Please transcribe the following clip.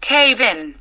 cave-in